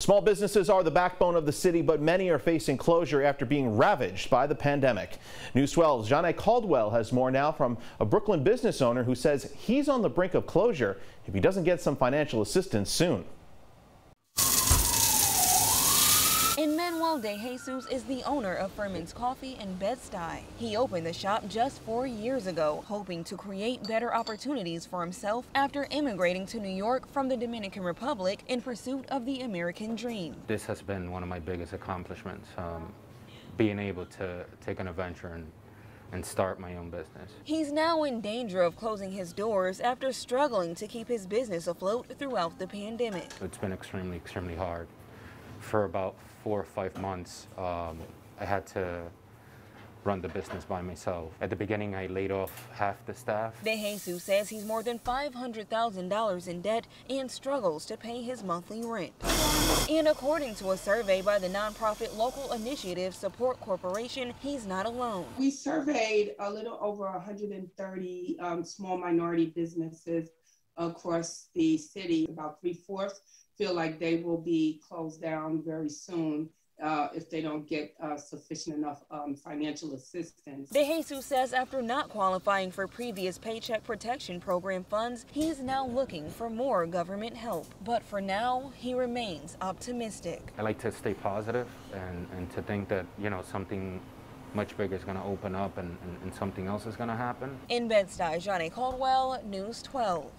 Small businesses are the backbone of the city, but many are facing closure after being ravaged by the pandemic. News 12's John A. Caldwell has more now from a Brooklyn business owner who says he's on the brink of closure if he doesn't get some financial assistance soon. And Manuel De Jesus is the owner of Furman's Coffee in Bed-Stuy. He opened the shop just four years ago, hoping to create better opportunities for himself after immigrating to New York from the Dominican Republic in pursuit of the American dream. This has been one of my biggest accomplishments, um, being able to take an adventure and and start my own business. He's now in danger of closing his doors after struggling to keep his business afloat throughout the pandemic. It's been extremely, extremely hard for about four or five months, um, I had to run the business by myself. At the beginning, I laid off half the staff. De Jesus says he's more than $500,000 in debt and struggles to pay his monthly rent. And according to a survey by the nonprofit Local Initiative Support Corporation, he's not alone. We surveyed a little over 130 um, small minority businesses across the city. About three fourths feel like they will be closed down very soon. Uh, if they don't get uh, sufficient enough um, financial assistance. DeJesus says after not qualifying for previous Paycheck Protection Program funds, he's now looking for more government help. But for now, he remains optimistic. I like to stay positive and, and to think that, you know, something much bigger is going to open up and, and, and something else is going to happen. In Bed-Stuy, Johnny Caldwell, News 12.